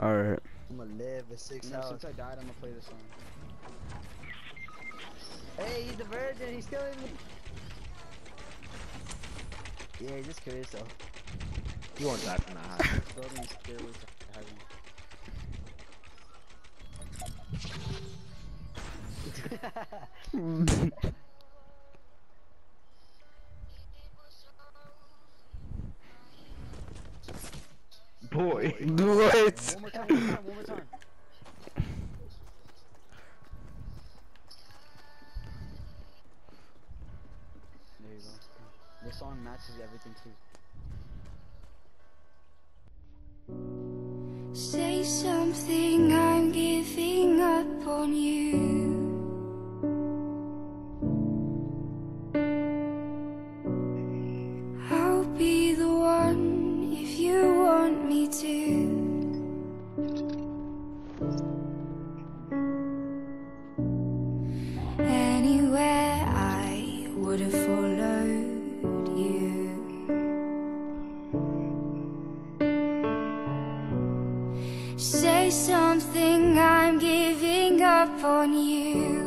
Alright. I'm gonna live at six You hours. since I died, I'm gonna play this song. Hey, he's the virgin. He's killing me. Yeah, just kill yourself. You won't die from that high. Building stairways to heaven. Boy. What? One more time, one more time, one more time. There you go. This song matches everything too. Say something, I'm giving up on you. Say something, I'm giving up on you.